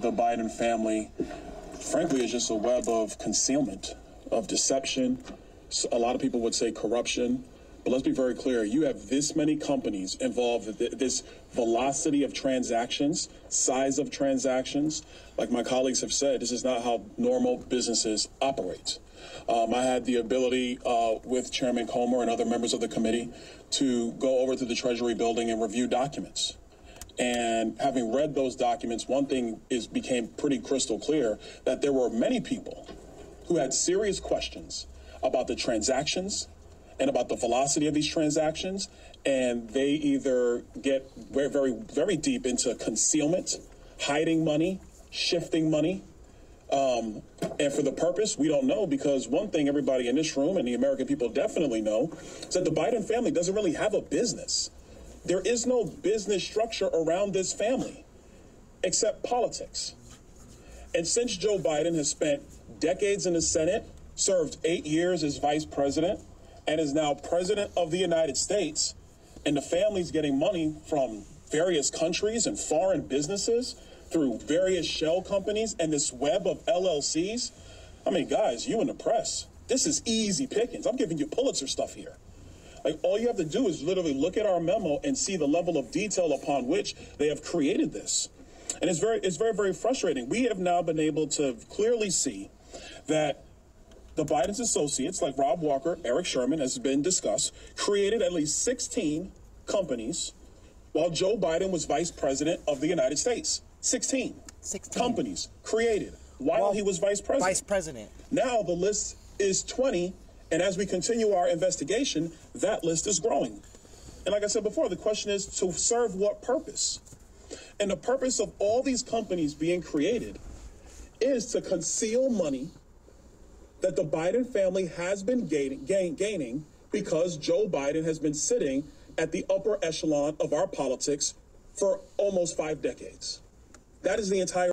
the Biden family, frankly, is just a web of concealment, of deception. A lot of people would say corruption. But let's be very clear you have this many companies involved, th- this velocity of transactions, size of transactions. Like my colleagues have said, this is not how normal businesses operate. Um, I had the ability uh, with Chairman Comer and other members of the committee to go over to the Treasury building and review documents. And having read those documents, one thing is became pretty crystal clear that there were many people who had serious questions about the transactions and about the velocity of these transactions. And they either get very, very, very deep into concealment, hiding money, shifting money. Um, and for the purpose, we don't know because one thing everybody in this room and the American people definitely know is that the Biden family doesn't really have a business. There is no business structure around this family except politics. And since Joe Biden has spent decades in the Senate, served eight years as vice president, and is now president of the United States, and the family's getting money from various countries and foreign businesses through various shell companies and this web of LLCs. I mean, guys, you in the press, this is easy pickings. I'm giving you Pulitzer stuff here. Like all you have to do is literally look at our memo and see the level of detail upon which they have created this. And it's very it's very very frustrating. We have now been able to clearly see that the Biden's associates like Rob Walker, Eric Schwerin has been discussed, created at least 16 companies while Joe Biden was vice president of the United States. 16, 16. companies created while Well, he was vice president. Vice President. Now the list is 20, and as we continue our investigation, that list is growing. And like I said before, the question is to serve what purpose? And the purpose of all these companies being created is to conceal money that the Biden family has been gaining, gain, gaining because Joe Biden has been sitting at the upper echelon of our politics for almost five decades. That is the entire